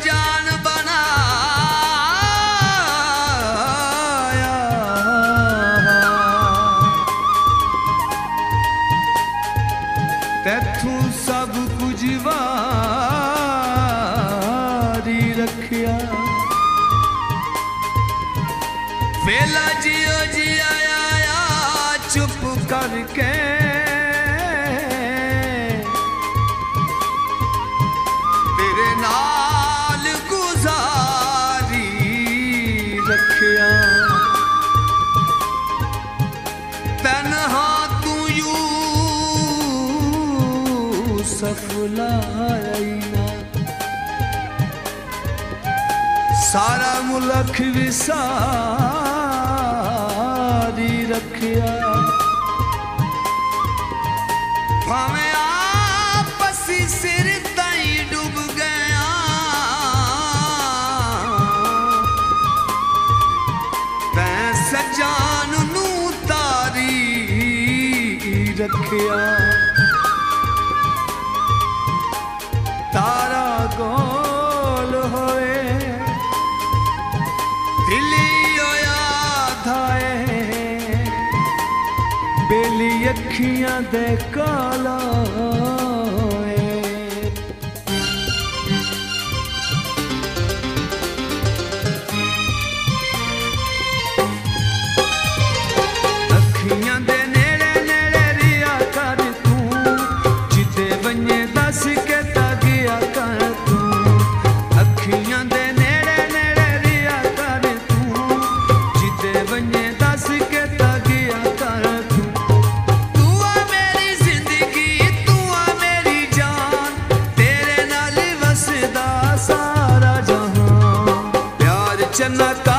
John. ਸਾਰਾ ਮੁਲਖ ਵਿਸਾਰੀ ਰੱਖਿਆ। ਭਾਵੇਂ ਆਪਸੀ ਸਿਰ ਤਾਈ ਡੁੱਬ ਗਿਆ ਤੈ ਸਜਾਨ ਨੂੰ ਤਾਰੀ ਰੱਖਿਆ। Turquía de. una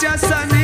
just a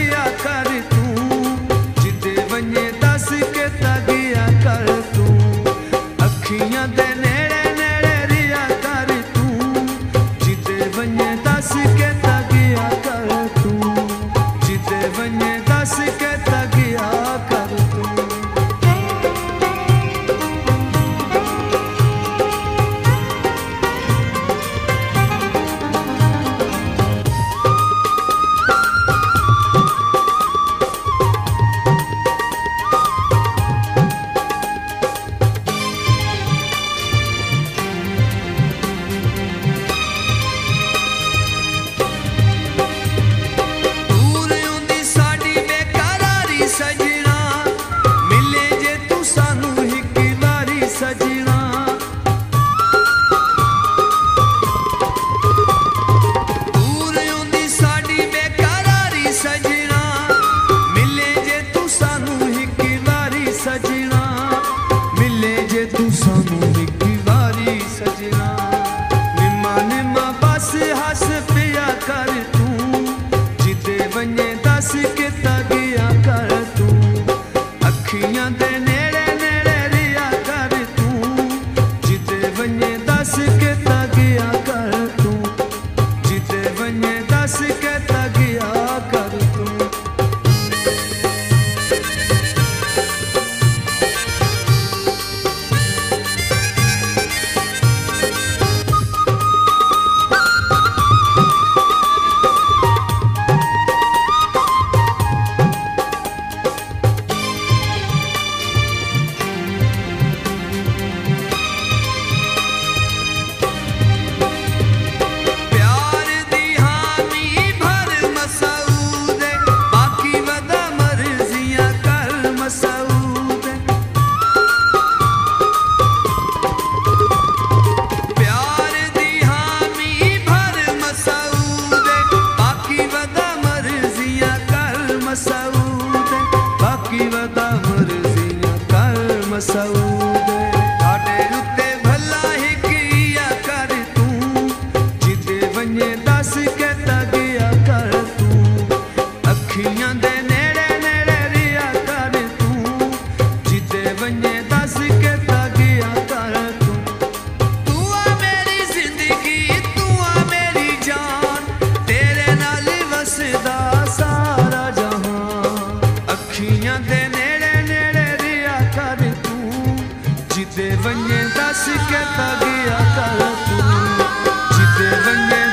venha da sequeta guia cara tu te